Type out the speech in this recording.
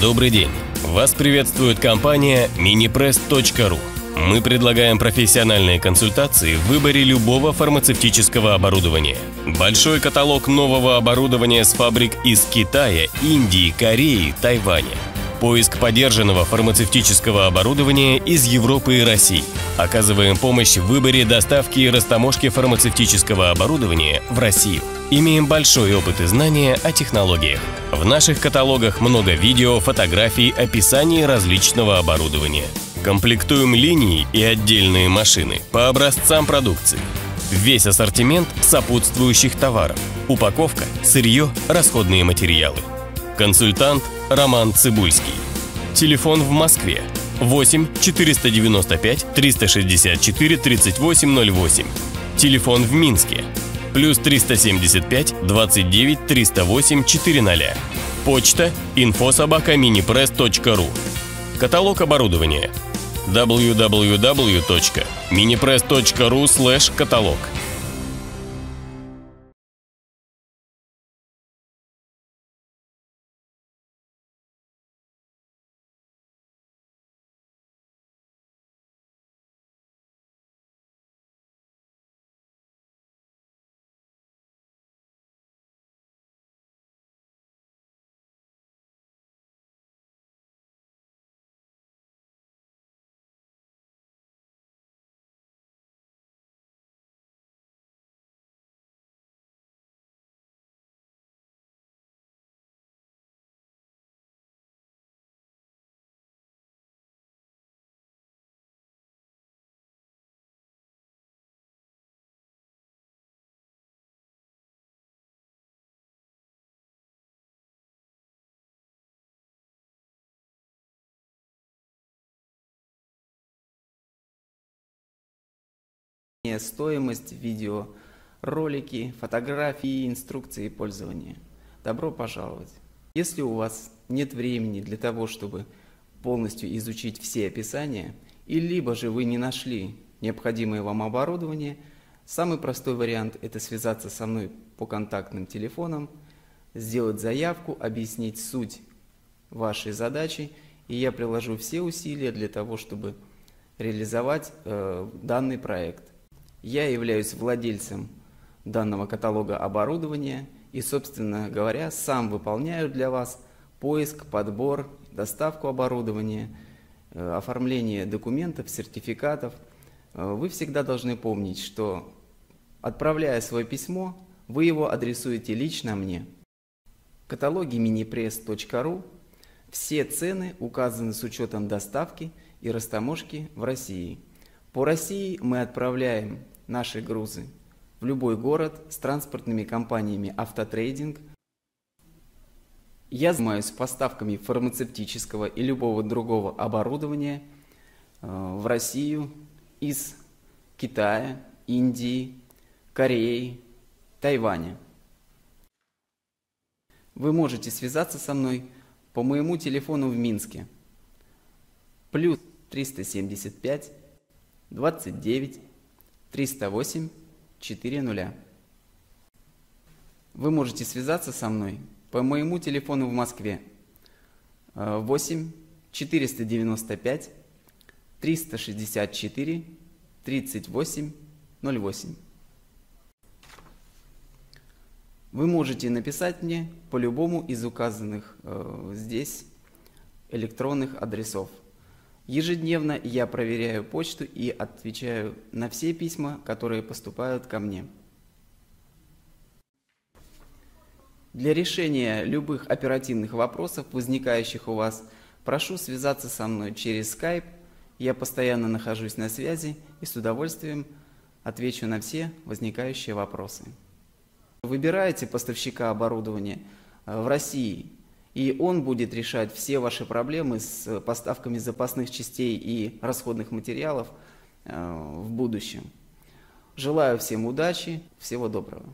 Добрый день! Вас приветствует компания minipress.ru. Мы предлагаем профессиональные консультации в выборе любого фармацевтического оборудования. Большой каталог нового оборудования с фабрик из Китая, Индии, Кореи, Тайваня. Поиск подержанного фармацевтического оборудования из Европы и России. Оказываем помощь в выборе доставки и растаможки фармацевтического оборудования в Россию. Имеем большой опыт и знания о технологиях. В наших каталогах много видео, фотографий, описаний различного оборудования. Комплектуем линии и отдельные машины по образцам продукции. Весь ассортимент сопутствующих товаров. Упаковка, сырье, расходные материалы. Консультант Роман Цибульский. Телефон в Москве 8 495 364 3808. Телефон в Минске плюс 375 29 308 400. Почта info.sobaka.minipress.ru Каталог оборудования www.minipress.ru каталог стоимость видеоролики, фотографии и инструкции пользования. Добро пожаловать! Если у вас нет времени для того, чтобы полностью изучить все описания, и либо же вы не нашли необходимое вам оборудование, самый простой вариант – это связаться со мной по контактным телефонам, сделать заявку, объяснить суть вашей задачи, и я приложу все усилия для того, чтобы реализовать э, данный проект. Я являюсь владельцем данного каталога оборудования и, собственно говоря, сам выполняю для вас поиск, подбор, доставку оборудования, э, оформление документов, сертификатов. Э, вы всегда должны помнить, что отправляя свое письмо, вы его адресуете лично мне. В каталоге minipress.ru все цены указаны с учетом доставки и растаможки в России – по России мы отправляем наши грузы в любой город с транспортными компаниями «Автотрейдинг». Я занимаюсь поставками фармацевтического и любого другого оборудования э, в Россию из Китая, Индии, Кореи, Тайваня. Вы можете связаться со мной по моему телефону в Минске. Плюс 375 29 308 40. Вы можете связаться со мной по моему телефону в Москве 8 495 364 38 08. Вы можете написать мне по любому из указанных э, здесь электронных адресов. Ежедневно я проверяю почту и отвечаю на все письма, которые поступают ко мне. Для решения любых оперативных вопросов, возникающих у вас, прошу связаться со мной через Skype. Я постоянно нахожусь на связи и с удовольствием отвечу на все возникающие вопросы. Выбираете поставщика оборудования в России и он будет решать все ваши проблемы с поставками запасных частей и расходных материалов э, в будущем. Желаю всем удачи, всего доброго.